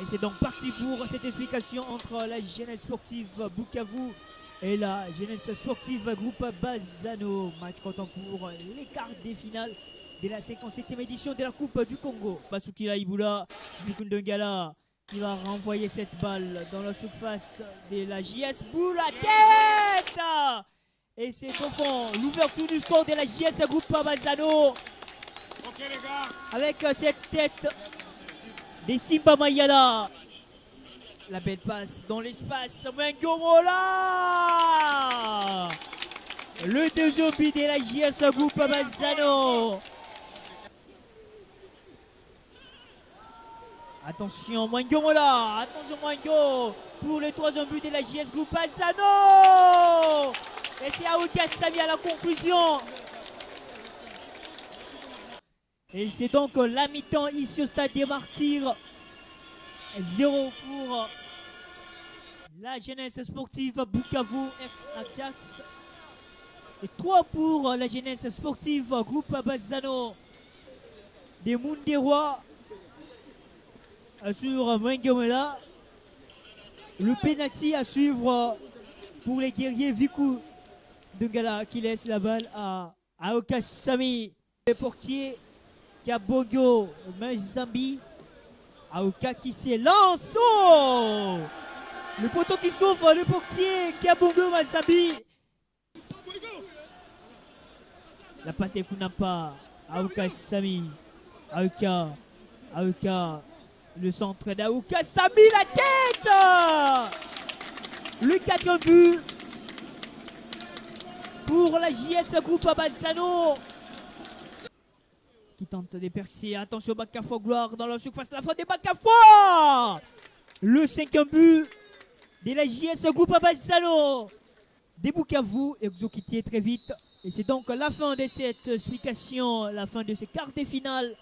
Et c'est donc parti pour cette explication entre la jeunesse sportive Bukavu et la jeunesse sportive groupe Bazano. Match comptant pour les quarts des finales de la 57e édition de la Coupe du Congo. Basukila Ibula, Vikundengala qui va renvoyer cette balle dans la surface de la JS Boula tête Et c'est au fond l'ouverture du score de la JS Groupe Bazano avec cette tête des Simba Mayala. La belle passe dans l'espace. Mengomola Le deuxième but de la JS Groupe Bazano. Attention, Mola Attention, Mwango Pour le troisième but de la JS Groupe Bazano Et c'est Aouka Sami à la conclusion. Et c'est donc la mi-temps ici au stade des Martyrs. 0 pour la jeunesse sportive Bukavu ex-Ajax. Et 3 pour la jeunesse sportive groupe Bazano des Munderois sur Mwengemela. Le penalty à suivre pour les guerriers Viku Dungala qui laisse la balle à Aoka Sami. Le portier Kabongo Mazambi. Aoka qui s'élance. Oh le poteau qui s'ouvre, le portier Kabongo Mazambi. La passe des Kunapa. Aoka Sami. Aoka. Aoka. Le centre d'Aoka Sami la tête Le quatrième but pour la JS Groupe Bassano qui tente de percer. Attention, Bakafo Gloire dans la surface. La fin des Bakafo Le cinquième but de la JS Groupe Bassano des Bukavu. Exoquité très vite. Et c'est donc la fin de cette explication, la fin de ce quart de finale